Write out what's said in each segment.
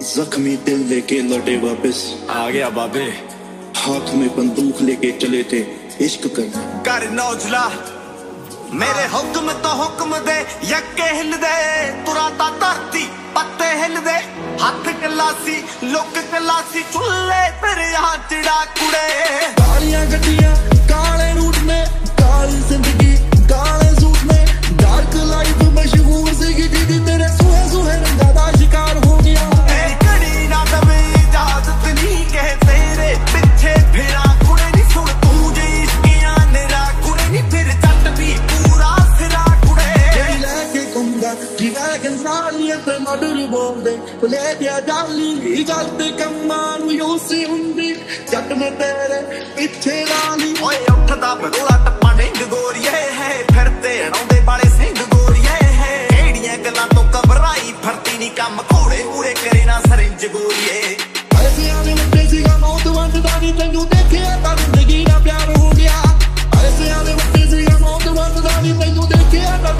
जख्मी दिल लेके लौटे वापस। आ गया बाबे। हाथ में बंदूक लेके चले थे इश्क करने। कर नौजला मेरे हुक्म तो हुक्म दे यके हिल दे तुराता धरती पत्ते हिल दे हाथ कलासी लोक कलासी चुल्ले तेरे हाथ चिड़ा कुड़े। गाड़ियाँ गड्डियाँ काले रूट में ਗੰਸਾਲੀਅਤ ਮਡਰ ਬੋਲਦੇ ਲੈ ਦਿਆ ਜਾਲੀ ਗੱਲ ਤੇ ਕੰਮਾਂ ਨੂੰ ਯੂਸੀ ਹੁੰਦੀ ਜੱਟ ਮੈਂ ਤੇਰੇ ਪਿੱਛੇ ਲਾਲੀ ਓਏ ਉੱਠਦਾ ਬਦੋਲਾ ਟੱਪਾ ਡਿੰਗ ਗੋਰੀਏ ਹੈ ਫਿਰਦੇ ਅੜਾਉਂਦੇ ਵਾਲੇ ਸਿੰਘ ਗੋਰੀਏ ਹੈ ਕਿਹੜੀਆਂ ਗੱਲਾਂ ਤੋਂ ਘਬਰਾਈ ਫਰਤੀ ਨਹੀਂ ਕੰਮ ਘੋੜੇ ਪੂਰੇ ਕਰੇ ਨਾ ਸਰਿੰਜ ਗੋਰੀਏ ਐਸਿਆਂ ਦੇ ਮੁੱਦੇ ਸੀਗਾ ਮੌਤ ਵੰਡਦਾ ਨਹੀਂ ਤੈਨੂੰ ਦੇਖਿਆ ਤਾਂ ਜ਼ਿੰਦਗੀ ਦਾ ਪਿਆਰ ਹੋ ਗਿਆ ਐਸਿਆਂ ਦੇ ਮੁੱਦੇ ਸੀਗਾ ਮੌਤ ਵੰਡਦਾ ਨਹੀਂ ਤੈਨੂੰ ਦੇਖਿਆ ਤਾਂ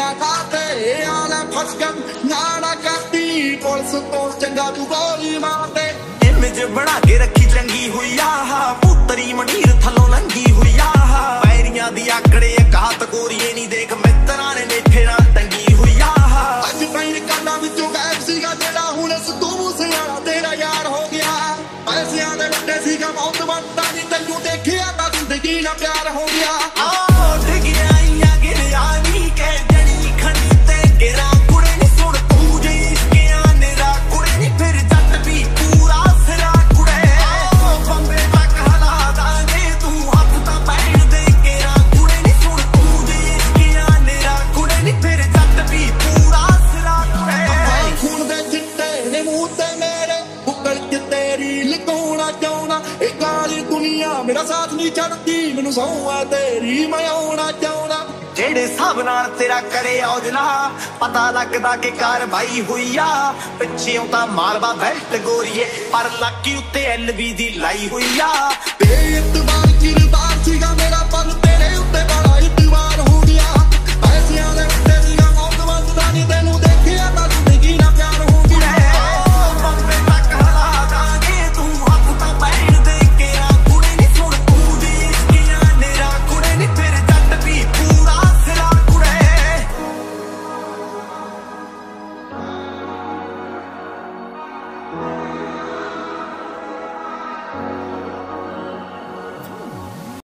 ਸੀਨਾ ਖਾਤੇ ਆਲਾ ਫਸਕਮ ਨਾੜਾ ਕਰਦੀ ਪੁਲਿਸ ਤੋਂ ਚੰਗਾ ਤੂੰ ਗੋਲੀ ਮਾਰਦੇ ਇਮੇਜ ਬਣਾ ਕੇ ਰੱਖੀ ਚੰਗੀ ਹੋਈ ਆ ਪੁੱਤਰੀ ਮੰਡੀਰ ਥੱਲੋਂ ਲੰਗੀ ਹੋਈ ਆ ਪੈਰੀਆਂ ਦੀ ਆਕੜੇ ਇਕਾਤ ਗੋਰੀਏ ਨਹੀਂ ਦੇਖ ਮਿੱਤਰਾਂ ਨੇ ਨੇਠੇ ਨਾਲ ਟੰਗੀ ਹੋਈ ਆ ਅੱਜ ਪੈਣ ਕਾਲਾਂ ਵਿੱਚੋਂ ਗਾਇਬ ਸੀਗਾ ਜਿਹੜਾ ਹੁਣ ਸਿੱਧੂ ਮੂਸੇਵਾਲਾ ਤੇਰਾ ਯਾਰ ਹੋ ਗਿਆ ਪੈਸਿਆਂ ਦੇ ਵੱਡੇ ਸੀਗਾ ਮੌਤ ਦੁਨੀਆ ਮੇਰਾ ਸਾਥ ਨਹੀਂ ਛੱਡਦੀ ਮੈਨੂੰ ਸੌਂਆ ਤੇਰੀ ਮੈਂ ਆਉਣਾ ਚਾਹੁੰਦਾ। ਜਿਹੜੇ ਹਿਸਾਬ ਨਾਲ ਤੇਰਾ ਕਰੇ ਔਜਲਾ ਪਤਾ ਲੱਗਦਾ ਕਿ ਕਾਰਵਾਈ ਹੋਈ ਆ। ਪਿੱਛੇੋਂ ਤਾਂ ਮਾਲਵਾ ਬੈਲਟ ਗੋਰੀਏ ਪਰ ਲੱਕੀ ਉੱਤੇ ਐਲਵੀ ਦੀ ਲਾਈ ਹੋਈ ਆ। ਬੇਇਤਬਾਰ ਕਿਰਦਾਰ ਸੀਗਾ ਮੇਰਾ ਪਰ